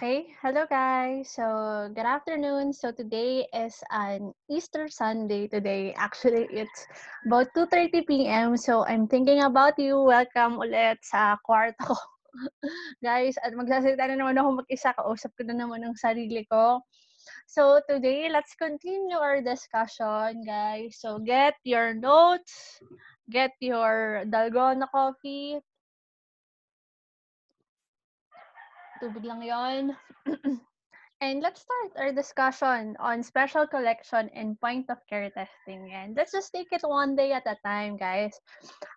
Okay, hello guys. So, good afternoon. So, today is an Easter Sunday today. Actually, it's about 2.30 p.m. So, I'm thinking about you. Welcome ulit sa kwarto ko. guys, at magsasalita na naman ako mag-isa. Kausap ko na naman ng sarili ko. So, today, let's continue our discussion, guys. So, get your notes, get your dalgona coffee, Tubig lang yon. and let's start our discussion on special collection and point of care testing. And let's just take it one day at a time, guys.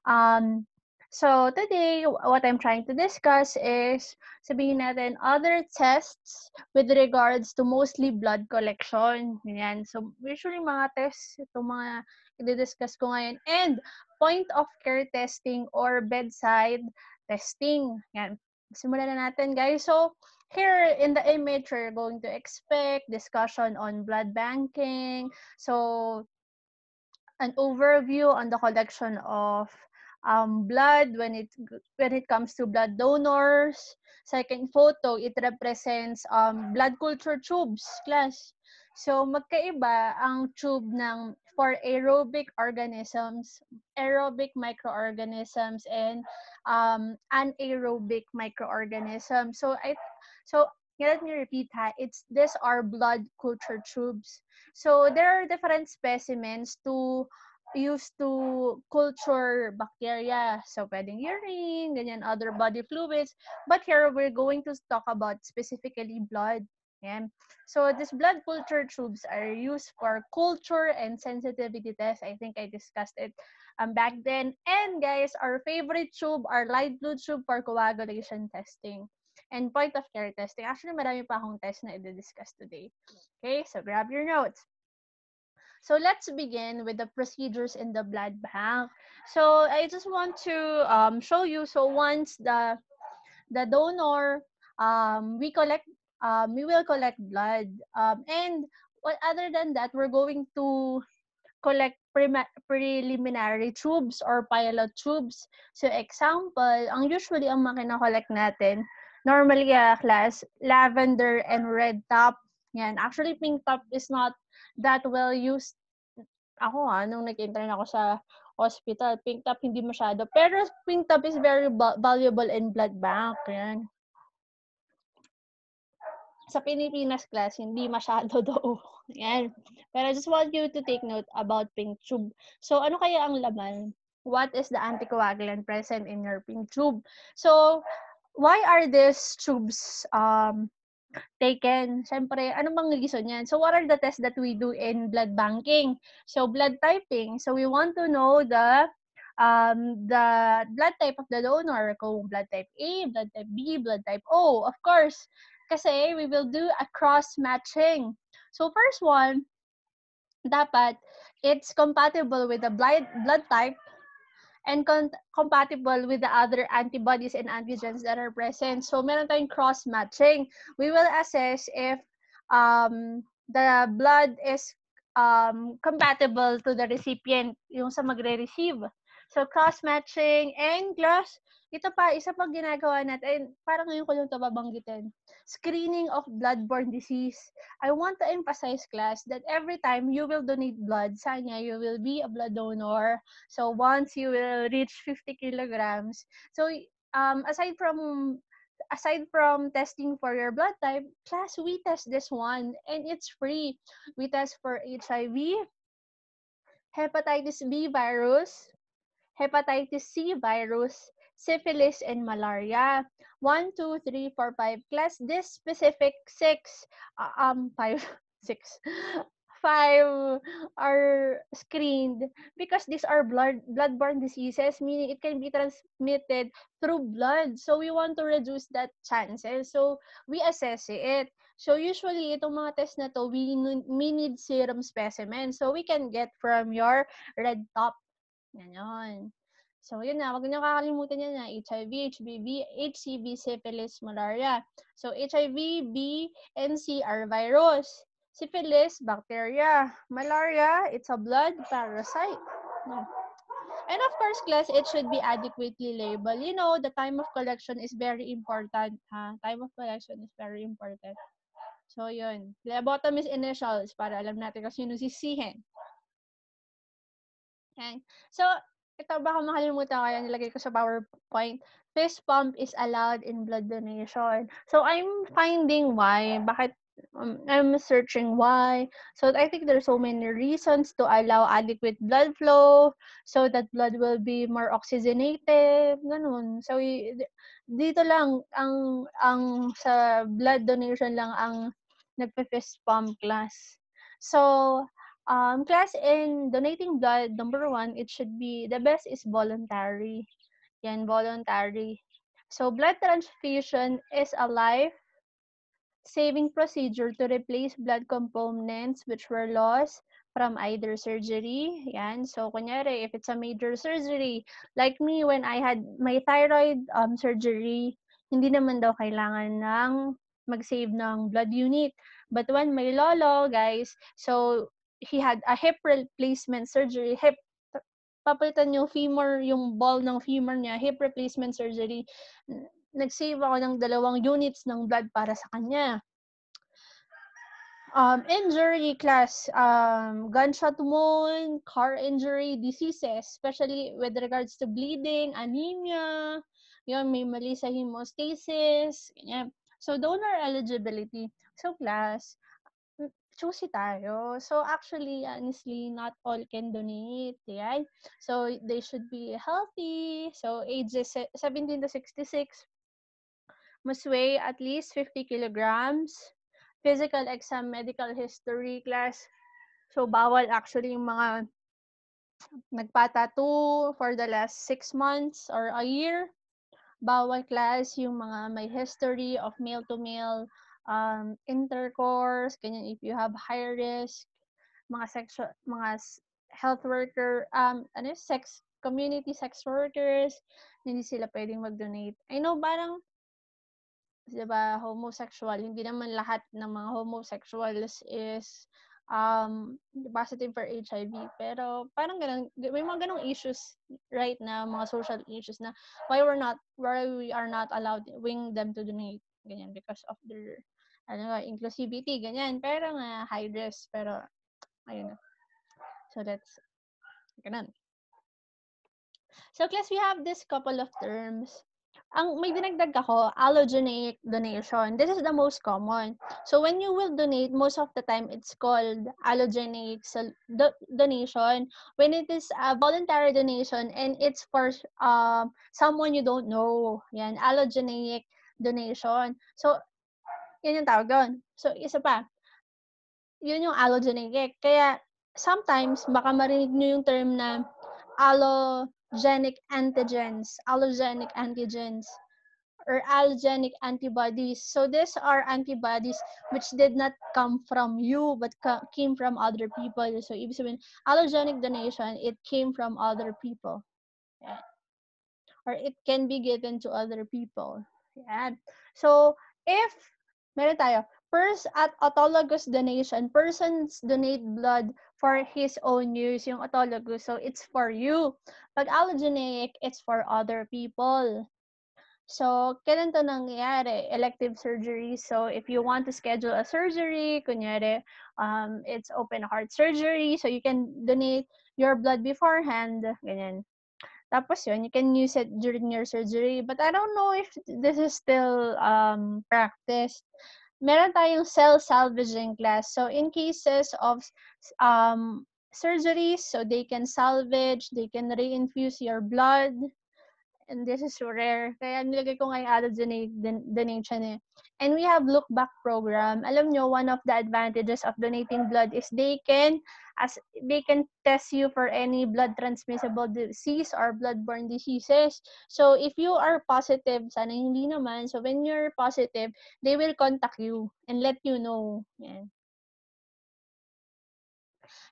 Um, so today, what I'm trying to discuss is sabihin natin other tests with regards to mostly blood collection. Yan. So usually mga tests, itong mga i-discuss ko ngayon. And point of care testing or bedside testing. Yan simulan na natin, guys. So, here in the image, we're going to expect discussion on blood banking. So, an overview on the collection of um, blood when it when it comes to blood donors. Second photo, it represents um, blood culture tubes, class. So, magkaiba ang tube ng for aerobic organisms, aerobic microorganisms, and um, anaerobic microorganisms. So, I, so let me repeat ha, it's these are blood culture tubes. So, there are different specimens to used to culture bacteria. So, pwedeng urine, ganyan, other body fluids. But here, we're going to talk about specifically blood. Yan. So, these blood culture tubes are used for culture and sensitivity tests. I think I discussed it um, back then. And guys, our favorite tube, our light blue tube for coagulation testing and point of care testing. Actually, marami pa akong test na i-discuss today. Okay, so grab your notes. So let's begin with the procedures in the blood bank. So I just want to um, show you. So once the the donor, um, we collect um, we will collect blood. Um, and well, other than that, we're going to collect preliminary tubes or pilot tubes. So example, ang usually ang mga collect natin, normally uh, class, lavender and red top. Yan. Actually, pink top is not that well used. Ako ha, nung nag-intern ako sa hospital, pink top hindi masyado. Pero pink top is very valuable in blood bank. Yan sa Pilipinas class, hindi masyado daw. Yan. Pero I just want you to take note about pink tube. So, ano kaya ang laman? What is the anticoagulant present in your pink tube? So, why are these tubes um, taken? Siyempre, ano bang reason yan? So, what are the tests that we do in blood banking? So, blood typing. So, we want to know the um, the blood type of the donor, kung blood type A, blood type B, blood type O. Of course, kasi we will do a cross-matching. So first one, dapat it's compatible with the blood, blood type and compatible with the other antibodies and antigens that are present. So meron tayong cross-matching. We will assess if um, the blood is um, compatible to the recipient, yung sa magre-receive. So cross-matching and plus ito pa, isa pang ginagawa natin, parang ngayon ko lang ito babanggitin. Screening of bloodborne disease. I want to emphasize, class, that every time you will donate blood, sanya, you will be a blood donor. So once you will reach 50 kilograms, so um, aside from aside from testing for your blood type, class, we test this one and it's free. We test for HIV, hepatitis B virus, hepatitis C virus, syphilis, and malaria. One, two, three, four, five. Class, this specific six, uh, um, five, six, five are screened because these are blood bloodborne diseases, meaning it can be transmitted through blood. So we want to reduce that chances. So we assess it. So usually, itong mga test na to, we, we need serum specimen. So we can get from your red top. Ganon. So, yun na. Huwag niyo kakalimutan yan na HIV, HBV, HCV, syphilis, malaria. So, HIV, B, and C are virus. Syphilis, bacteria. Malaria, it's a blood parasite. No. And of course, class, it should be adequately labeled. You know, the time of collection is very important. Ha? Time of collection is very important. So, yun. Bottom is initials para alam natin kung sino sisihin. Okay. So, ito baka makalimutan kaya nilagay ko sa PowerPoint. Fist pump is allowed in blood donation. So, I'm finding why. Bakit um, I'm searching why. So I think there's so many reasons to allow adequate blood flow so that blood will be more oxygenated, ganun. So dito lang ang ang sa blood donation lang ang nagpe-fist pump class. So um, class in donating blood, number one, it should be, the best is voluntary. Yan, voluntary. So blood transfusion is a life saving procedure to replace blood components which were lost from either surgery. Yan. So, kunyari, if it's a major surgery, like me, when I had my thyroid um, surgery, hindi naman daw kailangan ng mag-save ng blood unit. But when my lolo, guys, so he had a hip replacement surgery, hip papalitan yung femur, yung ball ng femur niya, hip replacement surgery nag-save ako ng dalawang units ng blood para sa kanya. Um, injury class, um, gunshot wound, car injury, diseases, especially with regards to bleeding, anemia, yun, may mali sa hemostasis, ganyan. So, donor eligibility. So, class, choosy tayo. So, actually, honestly, not all can donate, right? So, they should be healthy. So, ages 17 to 66, must weigh at least 50 kilograms. Physical exam, medical history class. So, bawal actually yung mga nagpa-tattoo for the last six months or a year. Bawal class yung mga may history of male-to-male um, intercourse, ganyan if you have high risk, mga sexual, mga health worker, um, ano sex, community sex workers, hindi sila pwedeng mag-donate. I know, parang 'di ba, homosexual, hindi naman lahat ng mga homosexuals is um, positive for HIV. Pero parang ganun, may mga ganung issues right now, mga social issues na why we're not, why we are not allowed wing them to donate. Ganyan, because of their, ano inclusivity, ganyan. Pero nga, high risk. Pero, ayun. So, that's, ganun. So, class, we have this couple of terms ang may dinagdag ako, allogeneic donation. This is the most common. So when you will donate, most of the time it's called allogeneic do- donation. When it is a voluntary donation and it's for um, someone you don't know, yan, allogeneic donation. So, yun yung tawag doon. So, isa pa, yun yung allogeneic. Kaya, sometimes, baka marinig nyo yung term na allo allogenic antigens, allogenic antigens, or allogenic antibodies. So these are antibodies which did not come from you but came from other people. So ibig sabihin, allogenic donation, it came from other people. Yeah. Or it can be given to other people. Yeah. So if meron tayo, First, at autologous donation, persons donate blood for his own use, yung autologous. So, it's for you. Pag allogeneic, it's for other people. So, kailan to nangyayari? Elective surgery. So, if you want to schedule a surgery, kunyari, um, it's open heart surgery. So, you can donate your blood beforehand. Ganyan. Tapos yun, you can use it during your surgery. But I don't know if this is still um, practiced meron tayong cell salvaging class. So, in cases of um, surgeries, so they can salvage, they can reinfuse your blood. And this is rare. Kaya nilagay ko nga yung allogeneic donation eh. And we have look back program. Alam nyo, one of the advantages of donating blood is they can as they can test you for any blood transmissible disease or bloodborne diseases. So if you are positive, sana hindi naman. So when you're positive, they will contact you and let you know. Yan.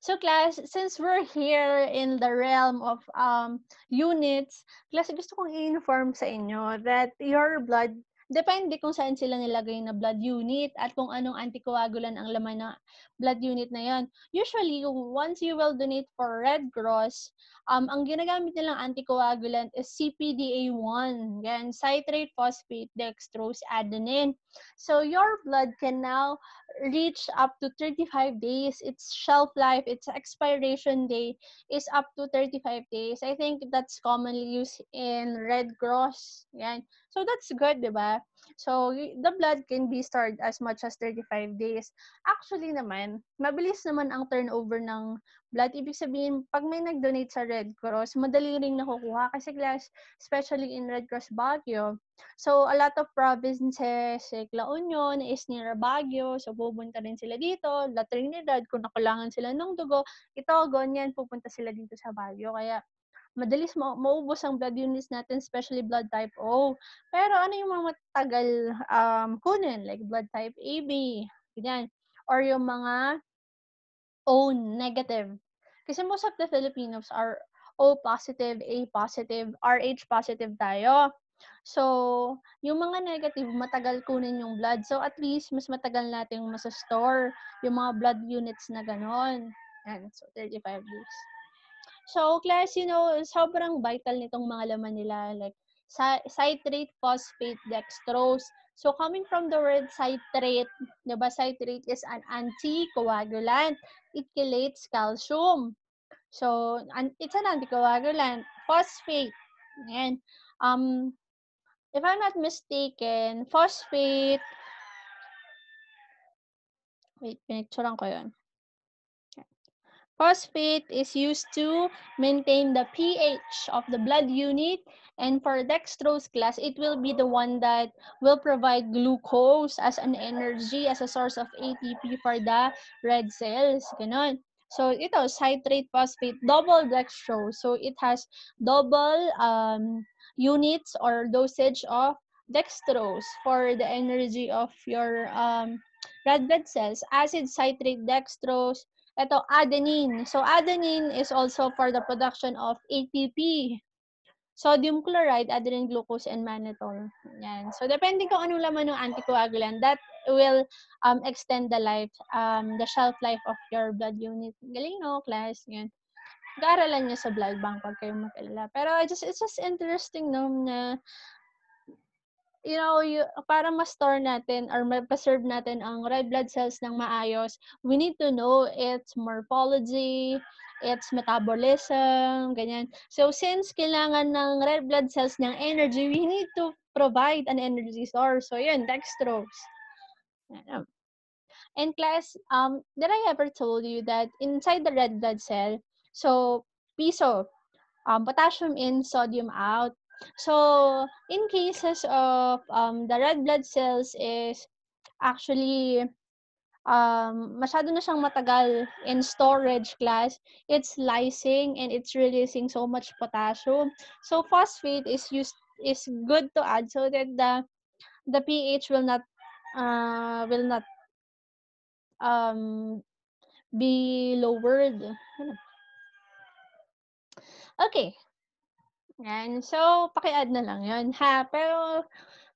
So class, since we're here in the realm of um, units, class, gusto kong i-inform sa inyo that your blood depende kung saan sila nilagay na blood unit at kung anong anticoagulant ang laman ng blood unit na yan. Usually, once you will donate for Red Cross, um, ang ginagamit nilang anticoagulant is CPDA1, yan, citrate phosphate dextrose adenine. So, your blood can now reach up to 35 days. Its shelf life, its expiration day is up to 35 days. I think that's commonly used in Red Cross. Yan. So that's good, di ba? So the blood can be stored as much as 35 days. Actually naman, mabilis naman ang turnover ng blood. Ibig sabihin, pag may nag-donate sa Red Cross, madali ring nakukuha kasi class, especially in Red Cross Baguio. So a lot of provinces like La Union is near Baguio. So pupunta rin sila dito. La Trinidad, kung nakulangan sila ng dugo, ito, ganyan, pupunta sila dito sa Baguio. Kaya madalis ma- maubos ang blood units natin, especially blood type O. Pero ano yung mga matagal um, kunin, like blood type AB, ganyan. Or yung mga O negative. Kasi most of the Filipinos are O positive, A positive, RH positive tayo. So, yung mga negative, matagal kunin yung blood. So, at least, mas matagal natin masastore yung mga blood units na ganon. Yan. So, 35 days. So, class, you know, sobrang vital nitong mga laman nila. Like, citrate, phosphate, dextrose. So, coming from the word citrate, di ba, citrate is an anticoagulant. It chelates calcium. So, an, it's an anticoagulant. Phosphate. Ayan. Um, if I'm not mistaken, phosphate, wait, pinicturean ko yun. Phosphate is used to maintain the pH of the blood unit. And for dextrose class, it will be the one that will provide glucose as an energy, as a source of ATP for the red cells. Ganon. So, ito, citrate phosphate, double dextrose. So, it has double um, units or dosage of dextrose for the energy of your um, red blood cells. Acid citrate dextrose, ito, adenine. So, adenine is also for the production of ATP. Sodium chloride, adenine glucose, and mannitol. Yan. So, depending kung anong laman ng anticoagulant, that will um, extend the life, um, the shelf life of your blood unit. Galing, no, class? Yan. Mag-aaralan nyo sa blood bank pag kayo mag-alala. Pero just, it's just interesting, no, na you know, you, para ma-store natin or ma-preserve natin ang red blood cells ng maayos, we need to know its morphology, its metabolism, ganyan. So, since kailangan ng red blood cells ng energy, we need to provide an energy source. So, yun, dextrose. And class, um, did I ever told you that inside the red blood cell, so, piso, um, potassium in, sodium out, So, in cases of um, the red blood cells is actually um, masyado na siyang matagal in storage class, it's lysing and it's releasing so much potassium. So, phosphate is used is good to add so that the the pH will not uh, will not um, be lowered. Okay, yan. So, paki-add na lang yun, ha? Pero,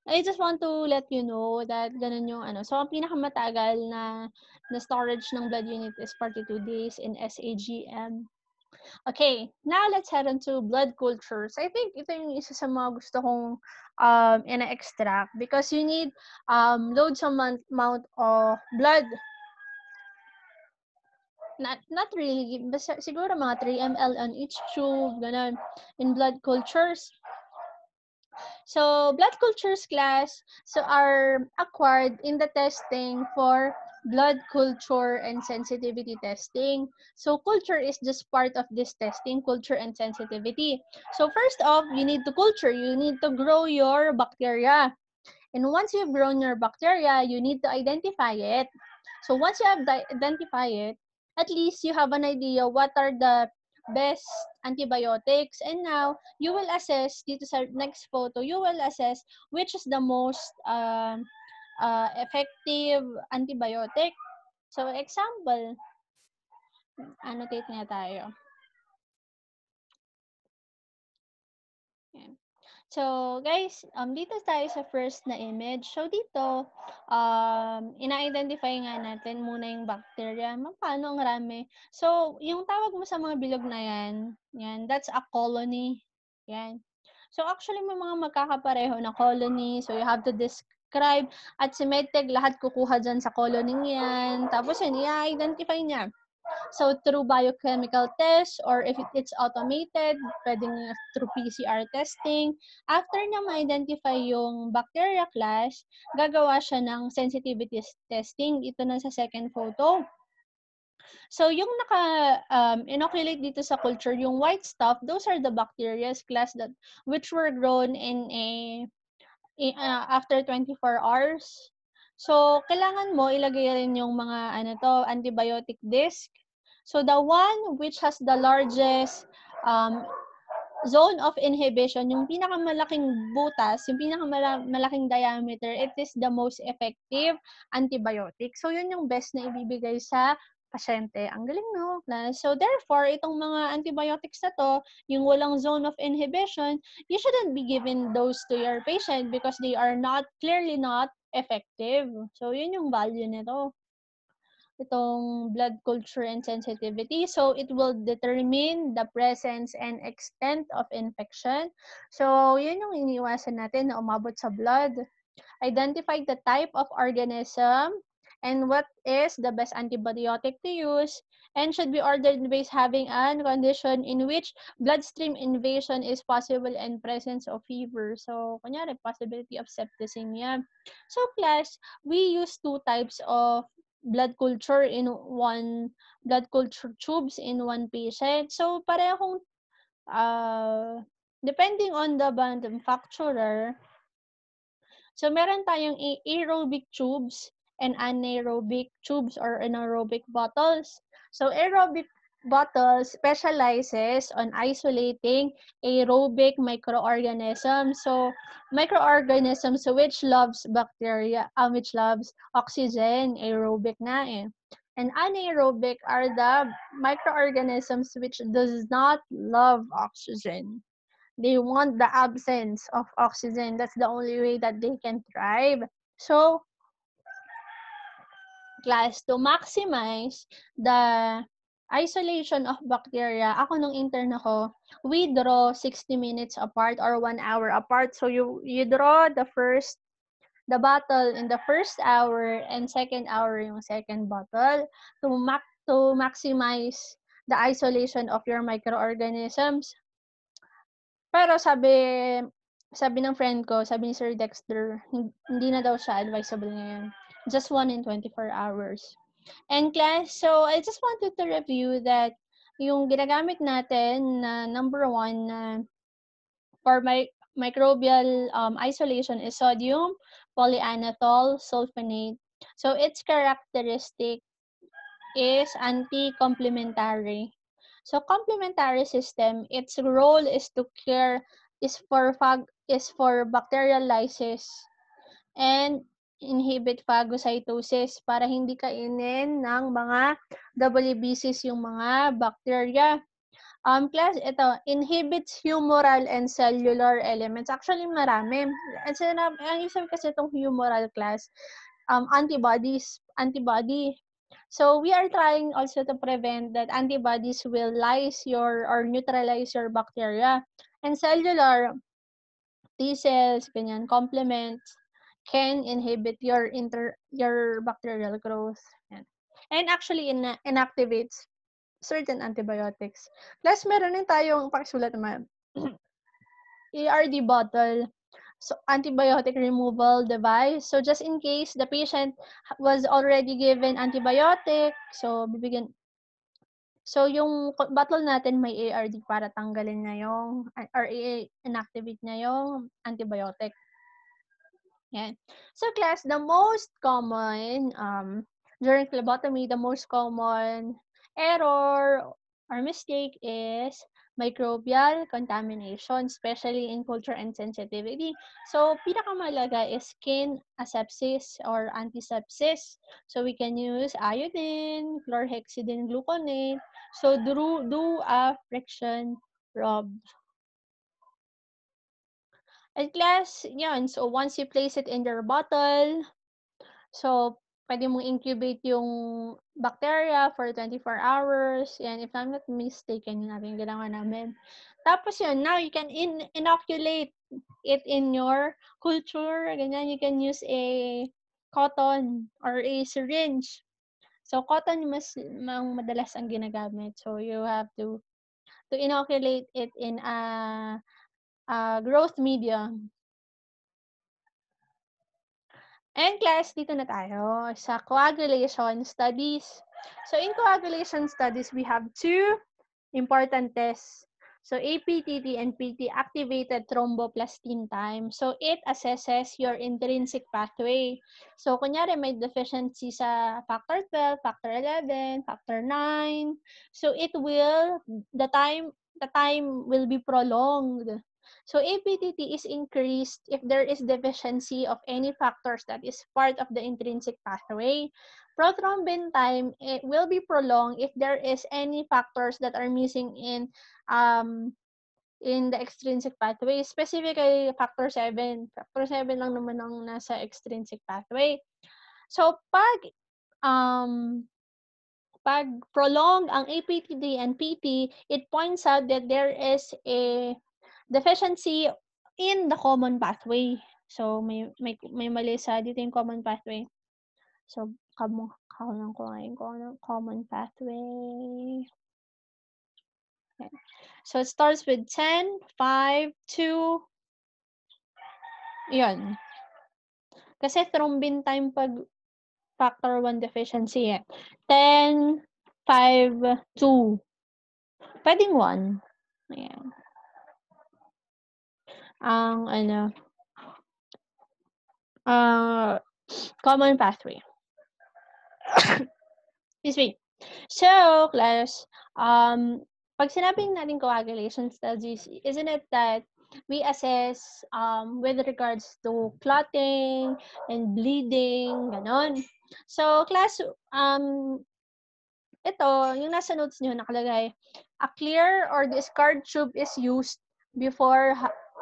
I just want to let you know that ganun yung ano. So, ang pinakamatagal na, na storage ng blood unit is 42 days in SAGM. Okay, now let's head on to blood cultures. I think ito yung isa sa mga gusto kong um, ina-extract because you need um, loads amount, of blood not not really, basta siguro mga 3 ml on each tube, ganun, in blood cultures. So, blood cultures class so are acquired in the testing for blood culture and sensitivity testing. So, culture is just part of this testing, culture and sensitivity. So, first off, you need to culture. You need to grow your bacteria. And once you've grown your bacteria, you need to identify it. So, once you have identified it, at least you have an idea what are the best antibiotics. And now, you will assess, dito sa next photo, you will assess which is the most uh, uh, effective antibiotic. So, example, annotate nga tayo. So, guys, um, dito tayo sa first na image. So, dito, um, ina-identify nga natin muna yung bacteria. Paano ang rami? So, yung tawag mo sa mga bilog na yan, yan, that's a colony. Yan. So, actually, may mga magkakapareho na colony. So, you have to describe at si Medtech, lahat kukuha dyan sa colony yan. Tapos, yun, i-identify niya. So, through biochemical test or if it's automated, pwedeng through PCR testing. After na ma-identify yung bacteria class, gagawa siya ng sensitivity testing. Ito na sa second photo. So, yung naka-inoculate um, dito sa culture, yung white stuff, those are the bacteria class that which were grown in a uh, after 24 hours. So, kailangan mo ilagay rin yung mga ano to, antibiotic disc. So, the one which has the largest um, zone of inhibition, yung pinakamalaking butas, yung pinakamalaking diameter, it is the most effective antibiotic. So, yun yung best na ibibigay sa pasyente. Ang galing, no? So, therefore, itong mga antibiotics na to, yung walang zone of inhibition, you shouldn't be giving those to your patient because they are not, clearly not effective. So, yun yung value nito. Itong blood culture and sensitivity. So, it will determine the presence and extent of infection. So, yun yung iniwasan natin na umabot sa blood. Identify the type of organism and what is the best antibiotic to use and should be ordered in base having a condition in which bloodstream invasion is possible and presence of fever. So, kunyari, possibility of septicemia. So, class, we use two types of blood culture in one, blood culture tubes in one patient. So, parehong, uh, depending on the manufacturer, so meron tayong aerobic tubes and anaerobic tubes or anaerobic bottles. So aerobic bottle specializes on isolating aerobic microorganisms. So, microorganisms which loves bacteria, um, which loves oxygen, aerobic na eh. And anaerobic are the microorganisms which does not love oxygen. They want the absence of oxygen. That's the only way that they can thrive. So, class, to maximize the isolation of bacteria, ako nung intern ako, we draw 60 minutes apart or 1 hour apart. So you you draw the first the bottle in the first hour and second hour yung second bottle to mac to maximize the isolation of your microorganisms. Pero sabi sabi ng friend ko, sabi ni Sir Dexter, hindi na daw siya advisable ngayon. Just one in 24 hours. And class, so I just wanted to review that yung ginagamit natin na number one na for my microbial um, isolation is sodium polyanethol sulfonate. So its characteristic is anti-complementary. So complementary system, its role is to cure is for fag is for bacterial lysis and inhibit phagocytosis para hindi kainin ng mga WBCs yung mga bacteria. Um, class, ito, inhibits humoral and cellular elements. Actually, marami. Ang isip kasi itong humoral class, um, antibodies, antibody. So, we are trying also to prevent that antibodies will lyse your or neutralize your bacteria. And cellular, T cells, ganyan, complements, can inhibit your inter your bacterial growth. And actually in inactivates certain antibiotics. Plus meron din tayong pakisulat naman. ARD bottle. So antibiotic removal device. So just in case the patient was already given antibiotic, so bibigyan So, yung bottle natin may ARD para tanggalin na yung, or inactivate na yung antibiotic. Yan. So class, the most common um, during phlebotomy, the most common error or mistake is microbial contamination, especially in culture and sensitivity. So, pinakamalaga is skin asepsis or antisepsis. So, we can use iodine, chlorhexidine gluconate. So, do, do a friction rub And class, yan. So, once you place it in your bottle, so, pwede mong incubate yung bacteria for 24 hours. Yan, if I'm not mistaken, yun natin ginawa namin. Tapos yun, now you can in inoculate it in your culture. Ganyan, you can use a cotton or a syringe. So, cotton mas mang madalas ang ginagamit. So, you have to to inoculate it in a uh, growth medium. And class, dito na tayo sa coagulation studies. So in coagulation studies, we have two important tests. So APTT and PT activated thromboplastin time. So it assesses your intrinsic pathway. So kunyari may deficiency sa factor 12, factor 11, factor 9. So it will the time the time will be prolonged. So APTT is increased if there is deficiency of any factors that is part of the intrinsic pathway. Prothrombin time it will be prolonged if there is any factors that are missing in um, in the extrinsic pathway, specifically factor 7. Factor 7 lang naman ang nasa extrinsic pathway. So pag um, pag prolonged ang APTD and PT, it points out that there is a deficiency in the common pathway. So, may, may, may mali sa dito yung common pathway. So, kamo, kakulang ko ko ng common pathway. Okay. So, it starts with 10, 5, 2, yun. Kasi thrombin time pag factor 1 deficiency eh. 10, 5, 2. Pwedeng 1. Ayan ang ano uh, common pathway. Excuse me. So, class, um, pag sinabing natin coagulation studies, isn't it that we assess um, with regards to clotting and bleeding, ganon. So, class, um, ito, yung nasa notes niyo nakalagay, a clear or discard tube is used before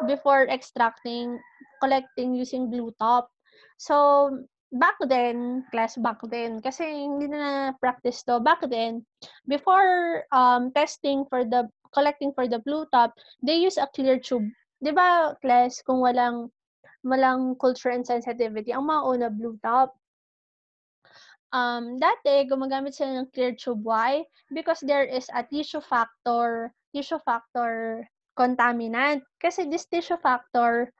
before extracting, collecting using glue top. So, back then, class back then, kasi hindi na practice to, back then, before um, testing for the, collecting for the blue top, they use a clear tube. Di ba, class, kung walang, walang culture and sensitivity, ang mauna blue top. Um, dati, gumagamit sila ng clear tube. Why? Because there is a tissue factor, tissue factor contaminant. Kasi this tissue factor,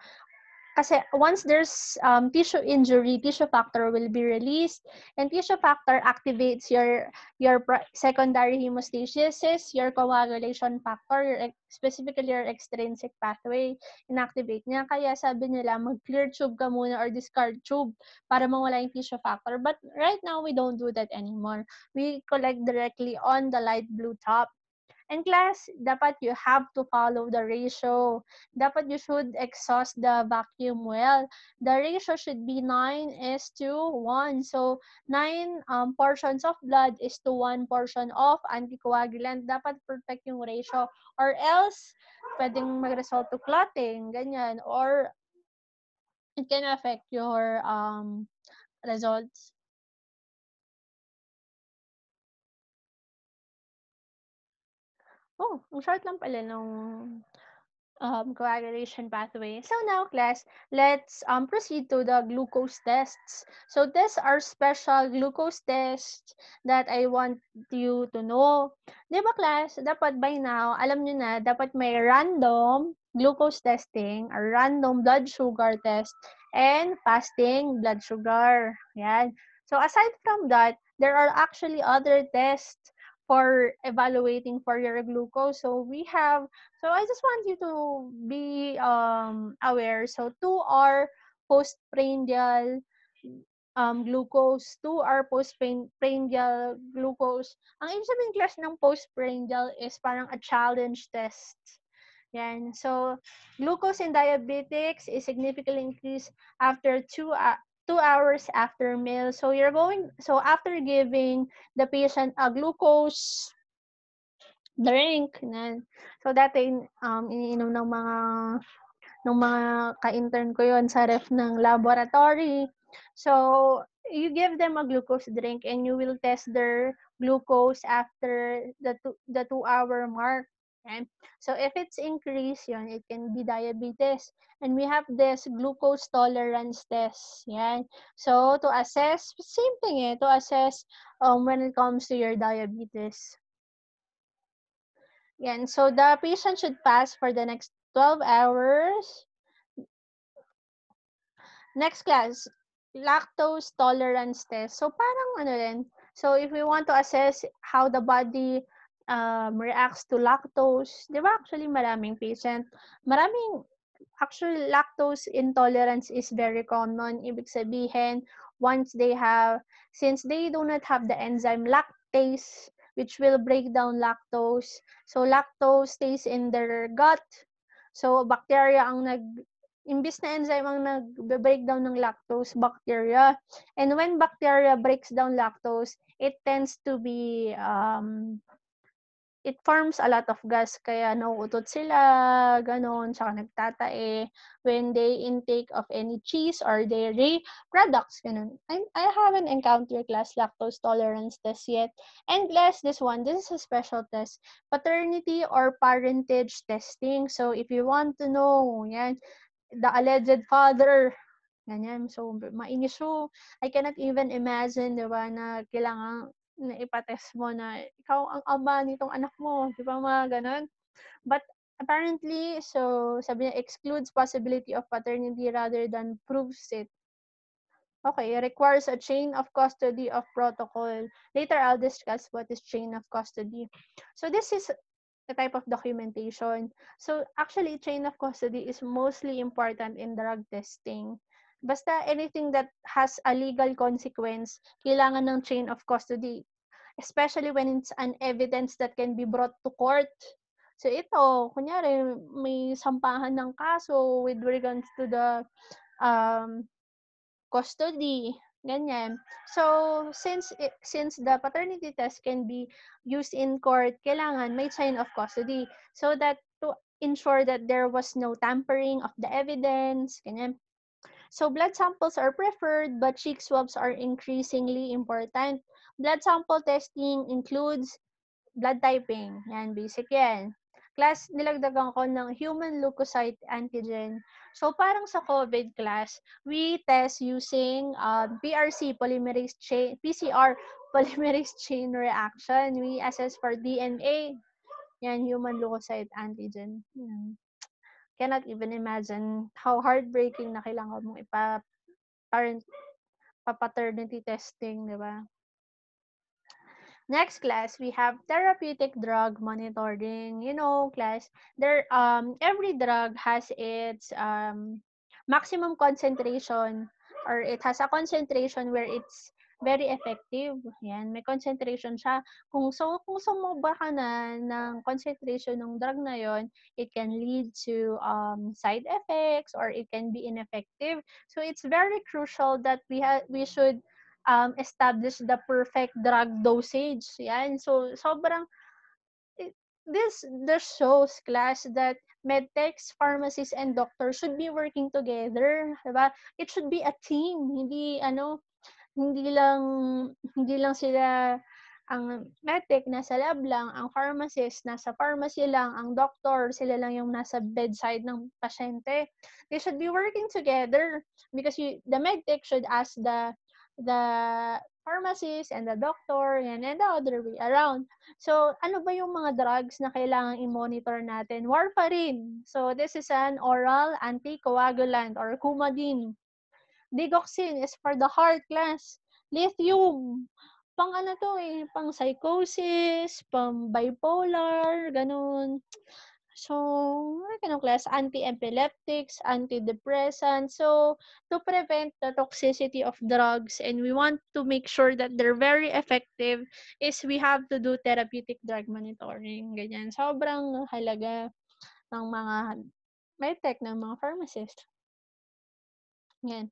kasi once there's um, tissue injury, tissue factor will be released, and tissue factor activates your your secondary hemostasis, your coagulation factor, your specifically your extrinsic pathway, inactivate niya. Kaya sabi nila, mag-clear tube ka muna or discard tube para mawala yung tissue factor. But right now, we don't do that anymore. We collect directly on the light blue top. And class, dapat you have to follow the ratio. Dapat you should exhaust the vacuum well. The ratio should be 9 is to 1. So, 9 um, portions of blood is to 1 portion of anticoagulant. Dapat perfect yung ratio. Or else, pwedeng mag-result to clotting, ganyan. Or, it can affect your um, results. Oh, ang short lang pala nung um, coagulation pathway. So now, class, let's um, proceed to the glucose tests. So these are special glucose tests that I want you to know. Di ba, class, dapat by now, alam nyo na, dapat may random glucose testing, a random blood sugar test, and fasting blood sugar. Yan. So aside from that, there are actually other tests for evaluating for your glucose. So we have, so I just want you to be um, aware. So 2 are postprandial um, glucose, 2 are postprandial glucose. Ang ibig sabihin class ng postprandial is parang a challenge test. Yan. So, glucose in diabetics is significantly increased after 2 uh, two hours after meal. So you're going, so after giving the patient a glucose drink, na, so dati um, iniinom ng mga ng mga ka-intern ko yon sa ref ng laboratory. So, you give them a glucose drink and you will test their glucose after the two, the two hour mark. Okay? So, if it's increased, yun, it can be diabetes. And we have this glucose tolerance test. Yan. So, to assess, same thing eh, to assess um, when it comes to your diabetes. Yan. So, the patient should pass for the next 12 hours. Next class, lactose tolerance test. So, parang ano rin. So, if we want to assess how the body um, reacts to lactose, di ba actually maraming patient, maraming, actually lactose intolerance is very common. Ibig sabihin, once they have, since they do not have the enzyme lactase, which will break down lactose, so lactose stays in their gut. So, bacteria ang nag imbis na enzyme ang nag-break down ng lactose, bacteria. And when bacteria breaks down lactose, it tends to be, um, it forms a lot of gas. Kaya nauutot sila, ganon, tsaka nagtatae when they intake of any cheese or dairy products, ganon. I, I haven't encountered class lactose tolerance test yet. And last, this one, this is a special test, paternity or parentage testing. So, if you want to know, yan, the alleged father. Ganyan. So, mainis. So, I cannot even imagine, di na kailangan na ipatest mo na ikaw ang ama nitong anak mo. Di ba, mga ganun? But, apparently, so, sabi niya, excludes possibility of paternity rather than proves it. Okay, requires a chain of custody of protocol. Later, I'll discuss what is chain of custody. So, this is the type of documentation. So, actually, chain of custody is mostly important in drug testing. Basta anything that has a legal consequence, kailangan ng chain of custody. Especially when it's an evidence that can be brought to court. So, ito, kunyari, may sampahan ng kaso with regards to the um, custody, Ganyan. So, since since the paternity test can be used in court, kailangan may chain of custody so that to ensure that there was no tampering of the evidence, ganyan. So, blood samples are preferred, but cheek swabs are increasingly important. Blood sample testing includes blood typing. Yan, basic yan. Class, nilagdagan ko ng human leukocyte antigen So parang sa COVID class, we test using um, PRC, polymerase chain, PCR, polymerase chain reaction. We assess for DNA. Yan, human leukocyte antigen. Yan. Cannot even imagine how heartbreaking na kailangan mong ipa parent pa-paternity testing, di ba? Next class, we have therapeutic drug monitoring. You know, class, there um every drug has its um maximum concentration or it has a concentration where it's very effective. Yan, may concentration siya. Kung so kung sumobra ka na ng concentration ng drug na yon, it can lead to um, side effects or it can be ineffective. So it's very crucial that we ha- we should um, establish the perfect drug dosage. Yan. So, sobrang, this, this shows class that medtechs, pharmacists, and doctors should be working together. Diba? It should be a team. Hindi, ano, hindi lang, hindi lang sila ang medtech nasa lab lang, ang pharmacist nasa pharmacy lang, ang doctor sila lang yung nasa bedside ng pasyente. They should be working together because you, the medtech should ask the the pharmacist and the doctor, yan, and the other way around. So, ano ba yung mga drugs na kailangan i-monitor natin? Warfarin. So, this is an oral anticoagulant or Coumadin. Digoxin is for the heart class. Lithium. Pang ano to eh, pang psychosis, pang bipolar, ganun. So, ano of class? Anti-epileptics, antidepressants. So, to prevent the toxicity of drugs and we want to make sure that they're very effective is we have to do therapeutic drug monitoring. Ganyan. Sobrang halaga ng mga medtech, ng mga pharmacist. Yan.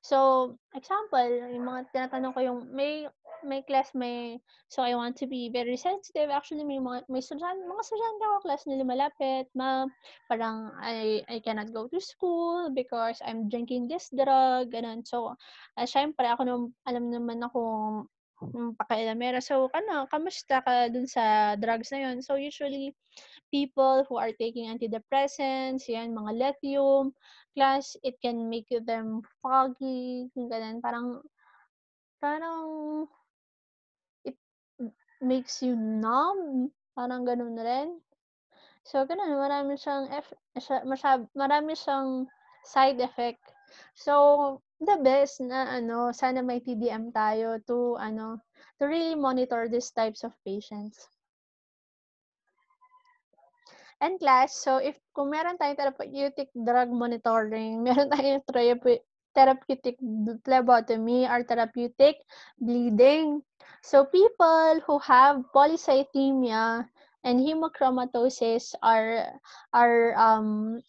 So, example, yung mga tinatanong ko yung may may class may so I want to be very sensitive. Actually, may mga may estudyante, mga estudyante ako class nila malapit, ma'am, parang I I cannot go to school because I'm drinking this drug, ganun. So, uh, syempre ako nung alam naman akong um, pakialamera. So, ano, kamusta ka dun sa drugs na yun? So, usually, people who are taking antidepressants, yan, mga lithium, plus it can make them foggy, ganun. Parang, parang, it makes you numb. Parang ganun rin. So, ganun, marami siyang, F, masyab, marami siyang side effect. So, the best na, ano, sana may TDM tayo to, ano, to really monitor these types of patients. And class, so if kung meron tayong therapeutic drug monitoring, meron tayong therapeutic phlebotomy or therapeutic bleeding. So people who have polycythemia and hemochromatosis are are um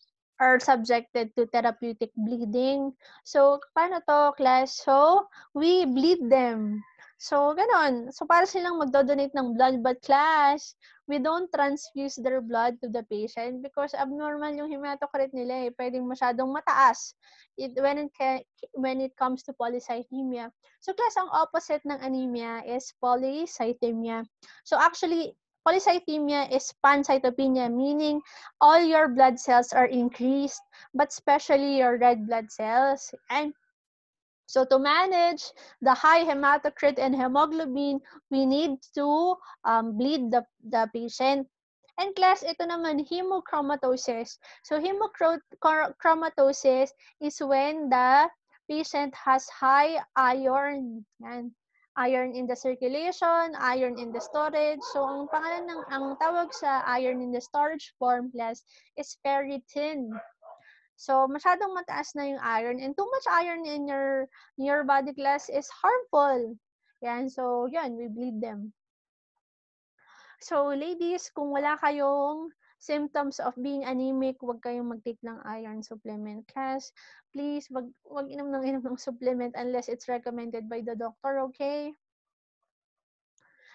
are subjected to therapeutic bleeding. So, paano to, class? So, we bleed them. So, ganon. So, para silang magdodonate ng blood, but class, we don't transfuse their blood to the patient because abnormal yung hematocrit nila eh. Pwedeng masyadong mataas it, when, it can, when it comes to polycythemia. So, class, ang opposite ng anemia is polycythemia. So, actually, polycythemia is pancytopenia, meaning all your blood cells are increased, but especially your red blood cells. And so to manage the high hematocrit and hemoglobin, we need to um, bleed the, the patient. And class, ito naman, hemochromatosis. So hemochromatosis is when the patient has high iron. Yan. Iron in the circulation, iron in the storage. So ang pangalan ng ang tawag sa iron in the storage form class is ferritin. So, masyadong mataas na yung iron. And too much iron in your, in your body class is harmful. Yan. So, yan, we bleed them. So, ladies, kung wala kayong symptoms of being anemic, huwag kayong mag-take ng iron supplement class. Please, wag, wag inom ng inom ng supplement unless it's recommended by the doctor, okay?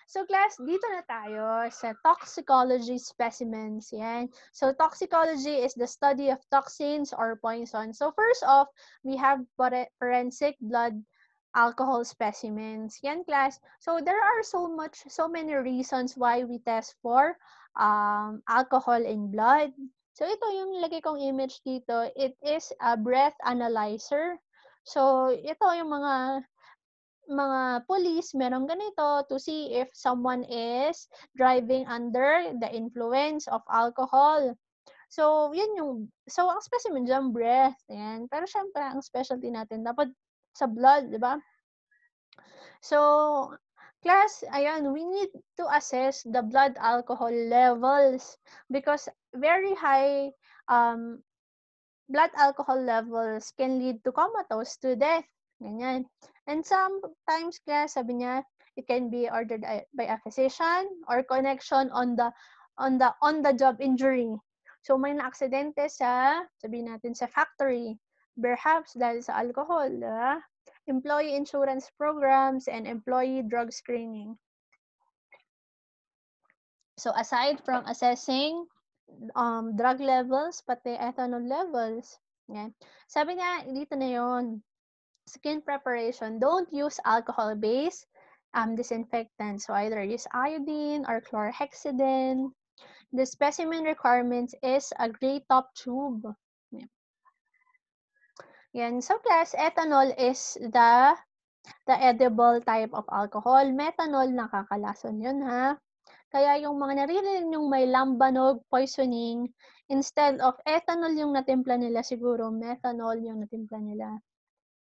So class, dito na tayo sa toxicology specimens. Yan. So toxicology is the study of toxins or poison. So first off, we have forensic blood alcohol specimens. Yan class. So there are so much, so many reasons why we test for um, alcohol in blood. So ito yung lagay kong image dito. It is a breath analyzer. So ito yung mga mga police, meron ganito to see if someone is driving under the influence of alcohol. So, yun yung, so ang specimen dyan, breath, yan. Pero syempre, ang specialty natin, dapat sa blood, di ba? So, class, ayan, we need to assess the blood alcohol levels because very high um, blood alcohol levels can lead to comatose, to death. Ganyan. And sometimes, kaya sabi niya, it can be ordered by a physician or connection on the on the on the job injury. So may na-aksidente sa sabi natin sa factory, perhaps dahil sa alcohol, uh, employee insurance programs and employee drug screening. So aside from assessing um, drug levels, pati ethanol levels, yan. Sabi niya, dito na yon skin preparation, don't use alcohol-based um, disinfectant. So either use iodine or chlorhexidine. The specimen requirements is a gray top tube. Yan. So class, ethanol is the the edible type of alcohol. Methanol, nakakalason yun ha. Kaya yung mga naririnig yung may lambanog, poisoning, instead of ethanol yung natimpla nila, siguro methanol yung natimpla nila.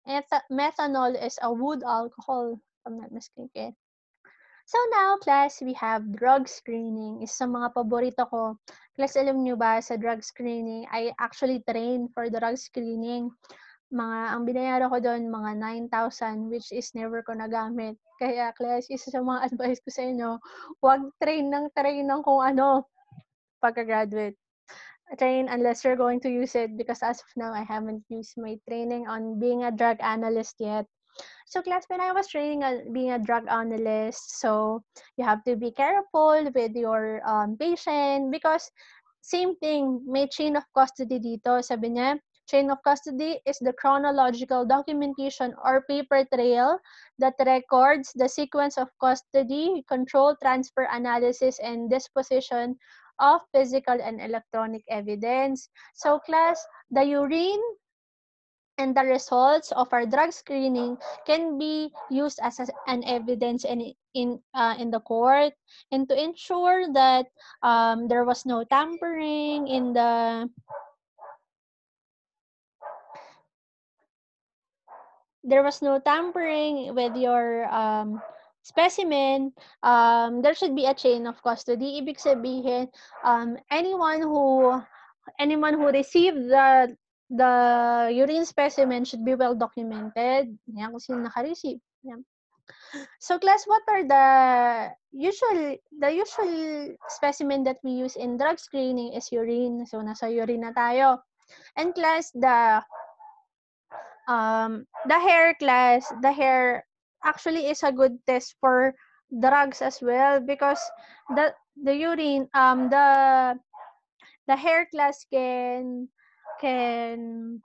Eth- methanol is a wood alcohol, if I'm not mistaken. So now, class, we have drug screening. Isa sa mga paborito ko. Class, alam nyo ba, sa drug screening, I actually train for drug screening. Mga, ang binayaran ko doon, mga 9,000, which is never ko nagamit. Kaya, class, isa sa mga advice ko sa inyo, huwag train ng train ng kung ano, pagka-graduate. train unless you're going to use it because as of now, I haven't used my training on being a drug analyst yet. So class, when I was training uh, being a drug analyst, so you have to be careful with your um, patient because same thing, may chain of custody dito. Sabi niya, chain of custody is the chronological documentation or paper trail that records the sequence of custody, control, transfer, analysis, and disposition of physical and electronic evidence. So class, the urine and the results of our drug screening can be used as an evidence in in uh, in the court and to ensure that um, there was no tampering in the there was no tampering with your um, specimen, um, there should be a chain of custody. Ibig sabihin, um, anyone who anyone who received the the urine specimen should be well documented. Yan, kung sino naka-receive. Yan. So class, what are the usual the usual specimen that we use in drug screening is urine. So nasa urine na tayo. And class, the um the hair class, the hair actually is a good test for drugs as well because the the urine um the the hair class can can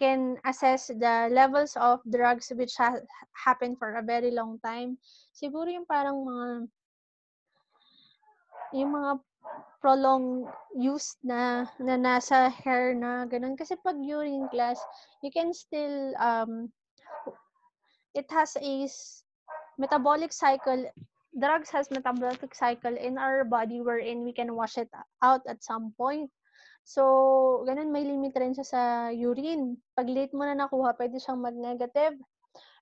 can assess the levels of drugs which ha happen for a very long time. Siguro yung parang mga yung mga prolonged use na na nasa hair na ganun kasi pag urine class you can still um it has a metabolic cycle. Drugs has metabolic cycle in our body wherein we can wash it out at some point. So, ganun, may limit rin siya sa urine. Pag late mo na nakuha, pwede siyang mag-negative.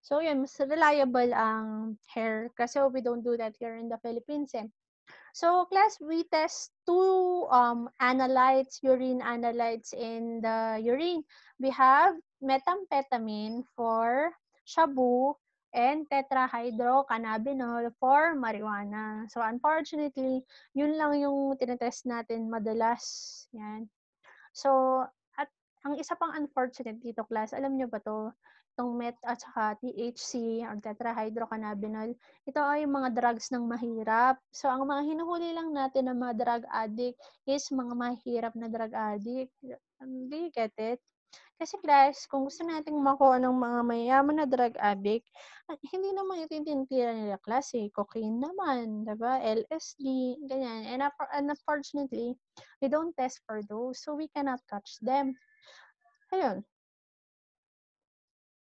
So, yun, mas reliable ang hair kasi we don't do that here in the Philippines. Eh. So, class, we test two um, analytes, urine analytes in the urine. We have methamphetamine for shabu, and tetrahydrocannabinol for marijuana. So, unfortunately, yun lang yung tinetest natin madalas. Yan. So, at ang isa pang unfortunate dito, class, alam nyo ba to? Itong met at saka THC or tetrahydrocannabinol, ito ay mga drugs ng mahirap. So, ang mga hinuhuli lang natin ng mga drug addict is mga mahirap na drug addict. Do you get it? Kasi guys, kung gusto nating makuha ng mga mayayaman na drug addict, ah, hindi naman ito nila klase. Cocaine naman, diba? LSD, ganyan. And unfortunately, we don't test for those, so we cannot catch them. Ayun.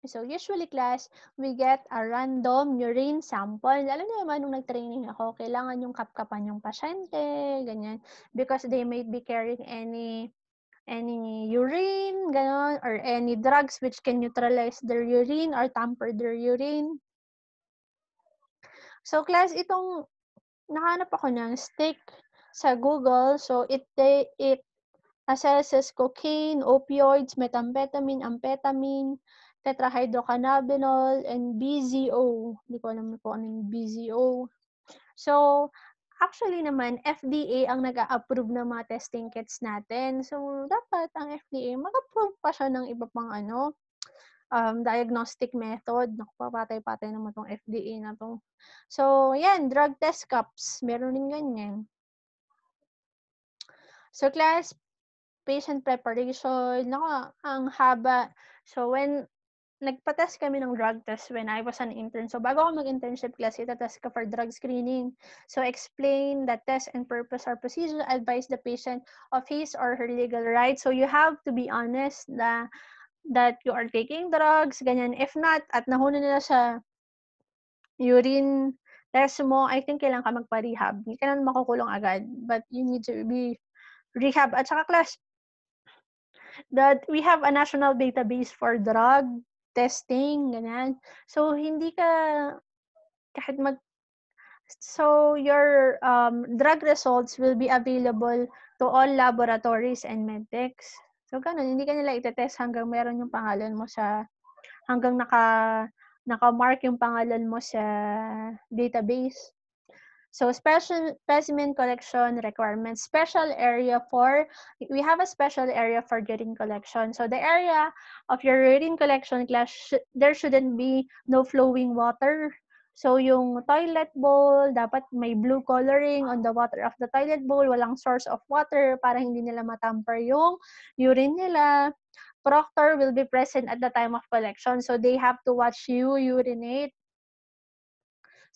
So, usually, class, we get a random urine sample. Alam niyo naman, nung nag-training ako, kailangan yung kapkapan yung pasyente, ganyan. Because they might be carrying any any urine, ganon, or any drugs which can neutralize their urine or tamper their urine. So, class, itong nahanap ako ng stick sa Google. So, it, it assesses cocaine, opioids, methamphetamine, amphetamine, tetrahydrocannabinol, and BZO. Hindi ko alam po ano yung BZO. So, Actually naman, FDA ang nag-a-approve ng mga testing kits natin. So, dapat ang FDA mag-approve pa siya ng iba pang ano, um, diagnostic method. Naku, papatay-patay naman tong FDA na to. So, yan, drug test cups. Meron din ganyan. So, class, patient preparation. Naku, ang haba. So, when nagpa-test kami ng drug test when I was an intern. So, bago ako mag-internship class, itatest ka for drug screening. So, explain the test and purpose or procedure, advise the patient of his or her legal rights. So, you have to be honest na that you are taking drugs, ganyan. If not, at nahuna nila sa urine test mo, I think kailangan ka magpa-rehab. Hindi ka na makukulong agad, but you need to be rehab. At saka class, that we have a national database for drug testing, ganyan. So, hindi ka, kahit mag, so your um, drug results will be available to all laboratories and medtechs. So, ganun, hindi ka nila itetest hanggang meron yung pangalan mo sa, hanggang naka, naka-mark yung pangalan mo sa database. So special specimen collection requirements, special area for, we have a special area for urine collection. So the area of your urine collection class, there shouldn't be no flowing water. So yung toilet bowl, dapat may blue coloring on the water of the toilet bowl, walang source of water para hindi nila matamper yung urine nila. Proctor will be present at the time of collection. So they have to watch you urinate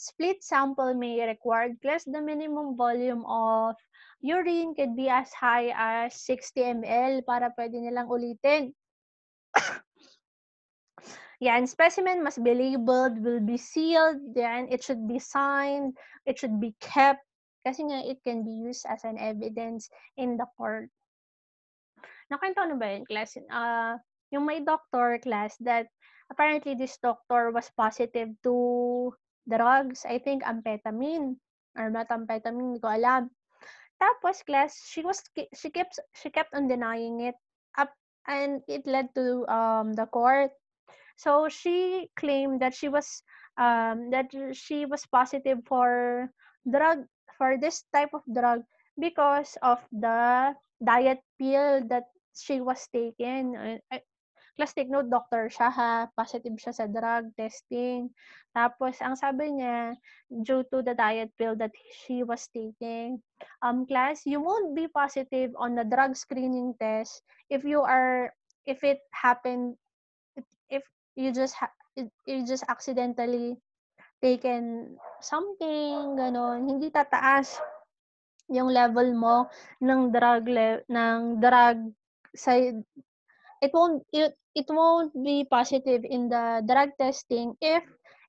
Split sample may require plus the minimum volume of urine could be as high as 60 ml para pwede nilang ulitin. Yan, specimen must be labeled, will be sealed, then it should be signed, it should be kept, kasi nga it can be used as an evidence in the court. Nakwento na ba yun, class? Uh, yung may doctor class that apparently this doctor was positive to drugs, I think amphetamine or methamphetamine, hindi ko alam. Tapos class, she was she kept she kept on denying it up and it led to um the court. So she claimed that she was um that she was positive for drug for this type of drug because of the diet pill that she was taking. Plus, take doctor siya ha. Positive siya sa drug testing. Tapos, ang sabi niya, due to the diet pill that she was taking, um, class, you won't be positive on the drug screening test if you are, if it happened, if you just, ha- you just accidentally taken something, ganon. Hindi tataas yung level mo ng drug le- ng drug sa it won't it, it won't be positive in the drug testing if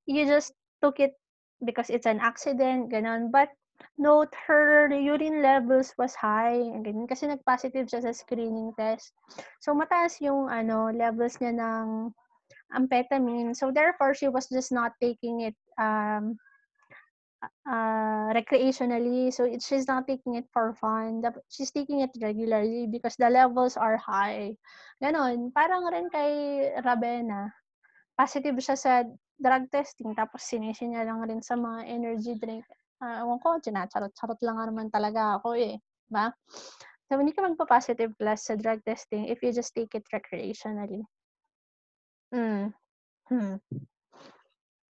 you just took it because it's an accident, ganon. But note her urine levels was high, ganyan, kasi nag-positive siya sa screening test. So, mataas yung ano, levels niya ng amphetamine. So, therefore, she was just not taking it um, recreationally. So it, she's not taking it for fun. She's taking it regularly because the levels are high. Ganon. Parang rin kay Rabena. Positive siya sa drug testing tapos sinisi niya lang rin sa mga energy drink. Uh, ko, charot-charot lang naman talaga ako eh. Ba? So, hindi ka magpa-positive class sa drug testing if you just take it recreationally. Mm. Hmm.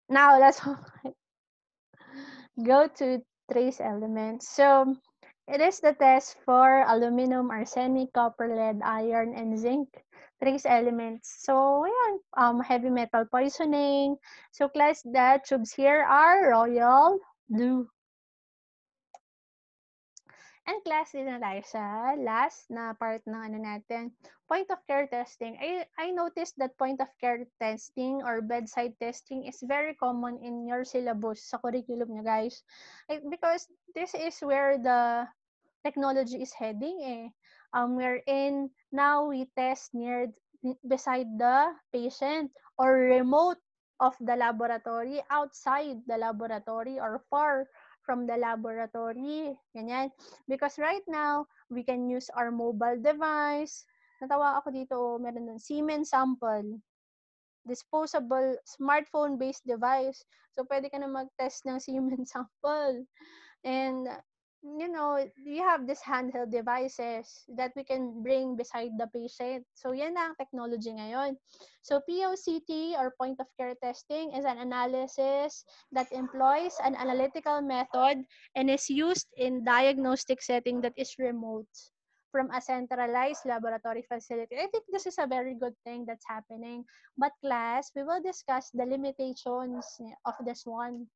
Now, let's go to trace elements. So it is the test for aluminum, arsenic, copper, lead, iron, and zinc trace elements. So yeah, um, heavy metal poisoning. So class that tubes here are royal blue. And class din na tayo sa last na part ng ano natin, point of care testing. I, I noticed that point of care testing or bedside testing is very common in your syllabus sa curriculum niya, guys. Because this is where the technology is heading eh. Um, we're in, now we test near, beside the patient or remote of the laboratory, outside the laboratory or far from the laboratory. Ganyan. Because right now, we can use our mobile device. Natawa ako dito, oh, meron nun, Siemens sample. Disposable, smartphone-based device. So, pwede ka na mag-test ng Siemens sample. And you know, you have these handheld devices that we can bring beside the patient. So, yan ang technology ngayon. So, POCT or point of care testing is an analysis that employs an analytical method and is used in diagnostic setting that is remote from a centralized laboratory facility. I think this is a very good thing that's happening. But class, we will discuss the limitations of this one.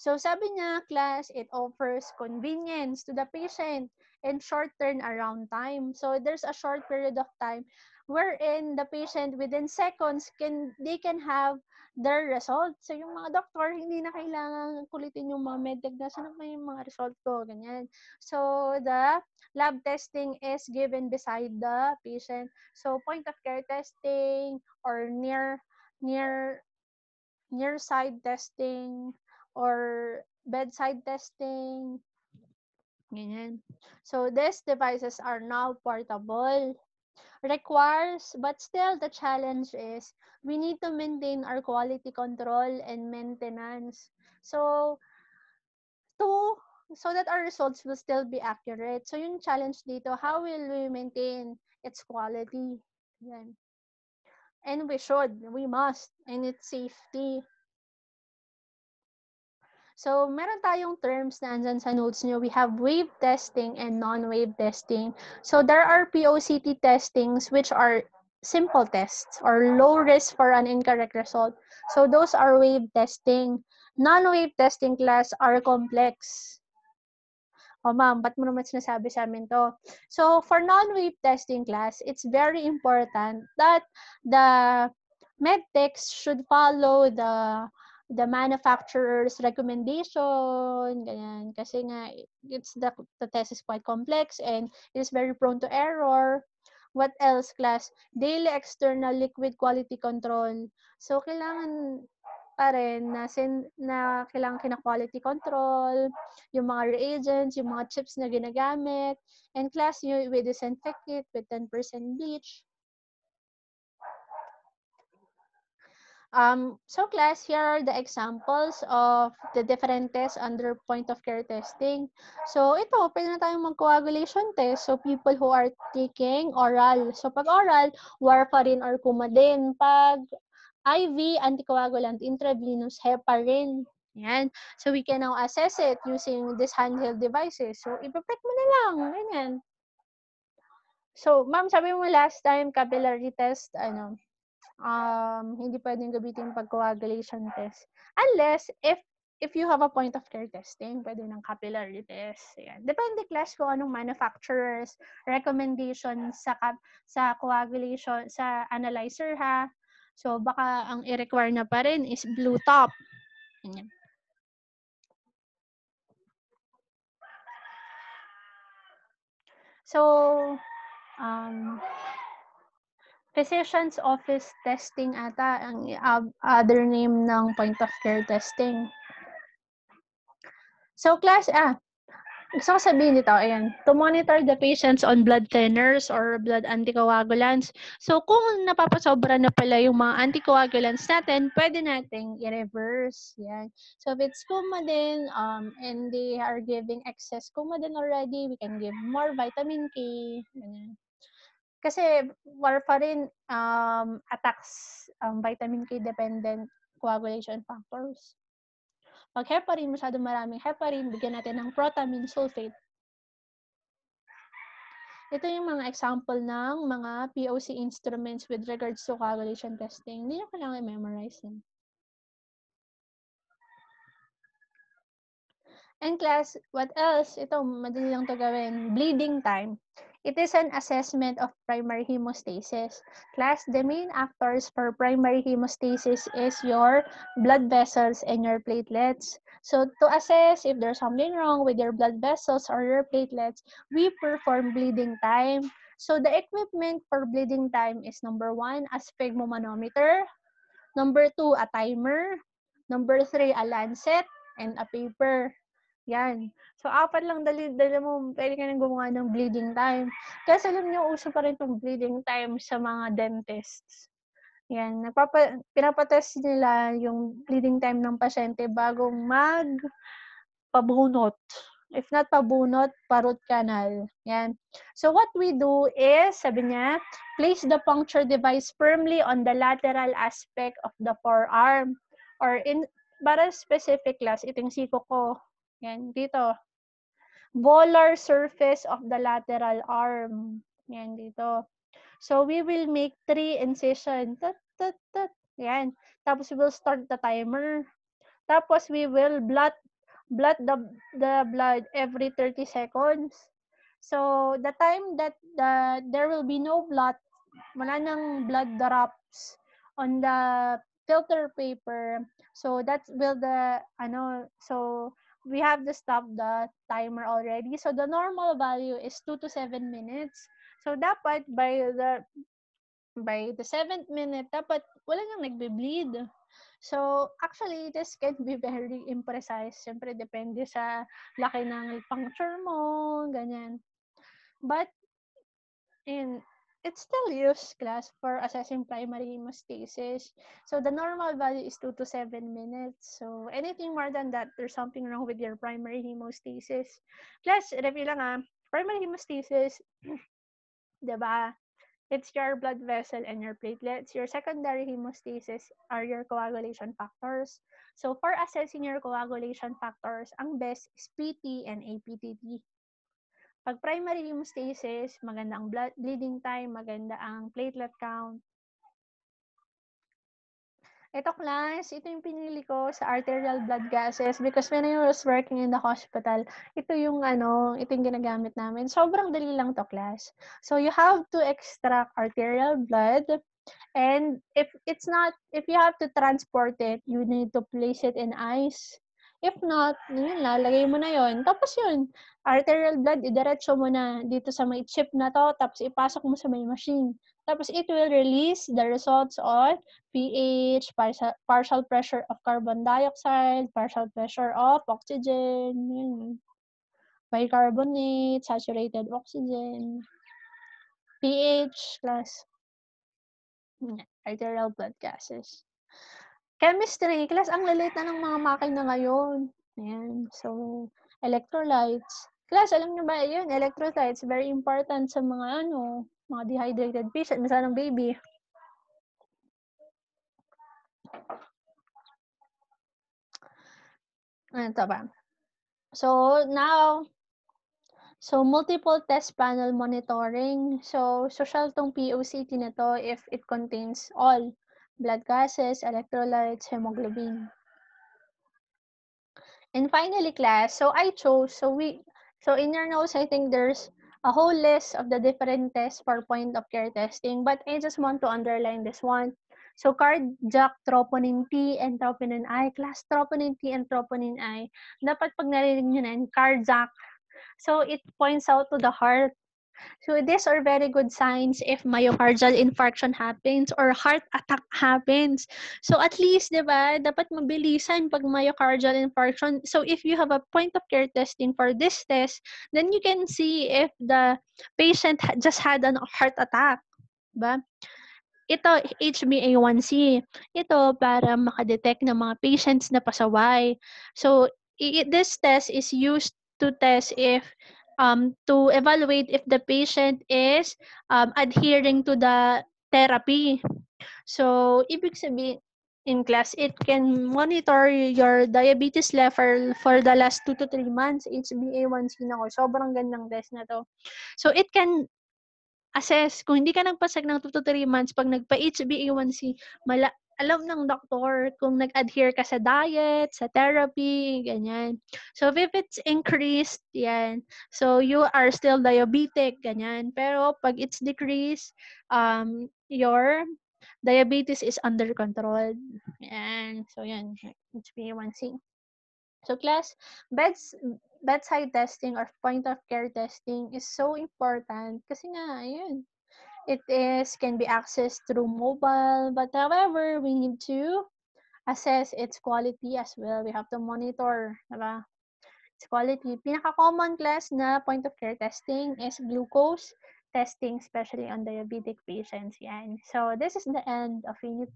So sabi niya, class, it offers convenience to the patient and short turnaround time. So there's a short period of time wherein the patient within seconds can they can have their result. So yung mga doktor hindi na kailangan kulitin yung mga medtech na saan may mga result ko ganyan. So the lab testing is given beside the patient. So point of care testing or near near near side testing or bedside testing. Ganyan. So, these devices are now portable. Requires, but still the challenge is we need to maintain our quality control and maintenance. So, to so that our results will still be accurate. So yung challenge dito, how will we maintain its quality? Yan. And we should, we must, and its safety. So, meron tayong terms na andyan sa notes nyo. We have wave testing and non-wave testing. So, there are POCT testings which are simple tests or low risk for an incorrect result. So, those are wave testing. Non-wave testing class are complex. O ma'am, ba't mo naman sinasabi sa amin to? So, for non-wave testing class, it's very important that the medtechs should follow the the manufacturer's recommendation, ganyan. Kasi nga, it's the, the test is quite complex and it is very prone to error. What else, class? Daily external liquid quality control. So, kailangan pa rin na, sin, na kailangan kina-quality control, yung mga reagents, yung mga chips na ginagamit, and class, you, we disinfect it with 10% bleach. Um, so class, here are the examples of the different tests under point of care testing. So ito, pwede na tayong mag-coagulation test. So people who are taking oral. So pag oral, warfarin or Coumadin. Pag IV, anticoagulant, intravenous, heparin. Yan. So we can now assess it using this handheld devices. So ipaprick mo na lang. Ganyan. So, ma'am, sabi mo last time, capillary test, ano, um, hindi pwedeng gamitin yung pag-coagulation test. Unless, if if you have a point of care testing, pwede ng capillary test. Ayan. Depende class kung anong manufacturer's recommendation sa sa coagulation, sa analyzer ha. So, baka ang i-require na pa rin is blue top. Ayan. So, um, physician's office testing ata ang other name ng point of care testing. So class, ah, gusto ko sabihin dito, ayan, to monitor the patients on blood thinners or blood anticoagulants. So kung napapasobra na pala yung mga anticoagulants natin, pwede nating i-reverse. Yan. So if it's Coumadin um, and they are giving excess Coumadin already, we can give more vitamin K. Ganyan. Kasi warfarin um, attacks um, vitamin K dependent coagulation factors. Pag heparin, masyado maraming heparin, bigyan natin ng protamine sulfate. Ito yung mga example ng mga POC instruments with regards to coagulation testing. Hindi nyo kailangan i-memorize yan. And class, what else? Ito, madali lang to gawin. Bleeding time. It is an assessment of primary hemostasis. Class, the main actors for primary hemostasis is your blood vessels and your platelets. So to assess if there's something wrong with your blood vessels or your platelets, we perform bleeding time. So the equipment for bleeding time is number one, a sphygmomanometer. Number two, a timer. Number three, a lancet and a paper. Yan. So, apat lang dali, dali mo, pwede ka nang gumawa ng bleeding time. Kasi alam niyo, uso pa rin itong bleeding time sa mga dentists. Yan. Nagpapa, pinapatest nila yung bleeding time ng pasyente bago mag pabunot. If not pabunot, parot canal. Yan. So, what we do is, sabi niya, place the puncture device firmly on the lateral aspect of the forearm. Or in, para specific class, ito yung siko ko. Yan, dito volar surface of the lateral arm. Yan dito. So, we will make three incision. Tut, tut, tut. Yan. Tapos, we will start the timer. Tapos, we will blot, blot the, the blood every 30 seconds. So, the time that the, there will be no blood, wala nang blood drops on the filter paper. So, that will the, ano, so, we have to stop the timer already. So the normal value is 2 to 7 minutes. So dapat by the by the 7th minute, dapat wala nang nagbe-bleed. So, actually, this can be very imprecise. Siyempre, depende sa laki ng puncture mo, ganyan. But, in, it's still used, class, for assessing primary hemostasis. So the normal value is 2 to 7 minutes. So anything more than that, there's something wrong with your primary hemostasis. Class, review lang ah. Primary hemostasis, diba? It's your blood vessel and your platelets. Your secondary hemostasis are your coagulation factors. So for assessing your coagulation factors, ang best is PT and APTT. Pag primary hemostasis, maganda ang blood bleeding time, maganda ang platelet count. Ito class, ito yung pinili ko sa arterial blood gases because when I was working in the hospital, ito yung ano, ito yung ginagamit namin. Sobrang dali lang to class. So you have to extract arterial blood and if it's not, if you have to transport it, you need to place it in ice If not, yun, lalagay mo na yon Tapos yun, arterial blood, idiretso mo na dito sa may chip na to, tapos ipasok mo sa may machine. Tapos it will release the results on pH, partial, pressure of carbon dioxide, partial pressure of oxygen, yun. bicarbonate, saturated oxygen, pH plus arterial blood gases. Chemistry, class ang lilit na ng mga makina ngayon. Ayan. So, electrolytes. Class, alam niyo ba yun? Electrolytes, very important sa mga ano, mga dehydrated patient, ng baby. Ano ba? So, now, so multiple test panel monitoring. So, social tong POCT na to if it contains all blood gases, electrolytes, hemoglobin. And finally, class, so I chose, so we, so in your notes, I think there's a whole list of the different tests for point of care testing, but I just want to underline this one. So cardiac troponin T and troponin I, class troponin T and troponin I, dapat pag narinig nyo na yun, cardiac. So it points out to the heart So these are very good signs if myocardial infarction happens or heart attack happens. So at least, di ba, dapat mabilisan pag myocardial infarction. So if you have a point of care testing for this test, then you can see if the patient just had an heart attack. Diba? Ito, HbA1c. Ito para makadetect ng mga patients na pasaway. So, this test is used to test if um, to evaluate if the patient is um, adhering to the therapy. So, ibig sabihin, in class, it can monitor your diabetes level for the last 2 to 3 months. HbA1c na ko. Sobrang gandang test na to. So, it can assess kung hindi ka nagpasag ng 2 to 3 months, pag nagpa-HbA1c, mala alam ng doktor kung nag-adhere ka sa diet, sa therapy, ganyan. So, if it's increased, yan. So, you are still diabetic, ganyan. Pero, pag it's decreased, um, your diabetes is under control. Yan. So, yan. It's HbA1c. So, class, beds, bedside testing or point of care testing is so important kasi nga, ayun, it is can be accessed through mobile, but however, we need to assess its quality as well. We have to monitor, diba? Its quality. Pinaka-common class na point of care testing is glucose testing, especially on diabetic patients. Yan. So, this is the end of Unit,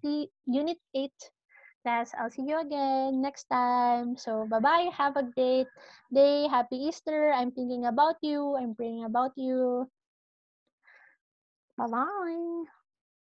unit 8 class. I'll see you again next time. So, bye-bye. Have a great day. Happy Easter. I'm thinking about you. I'm praying about you. Bye-bye.